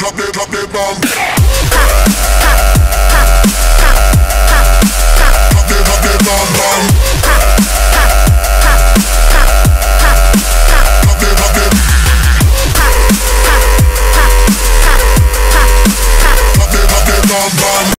drop the, drop the bomb.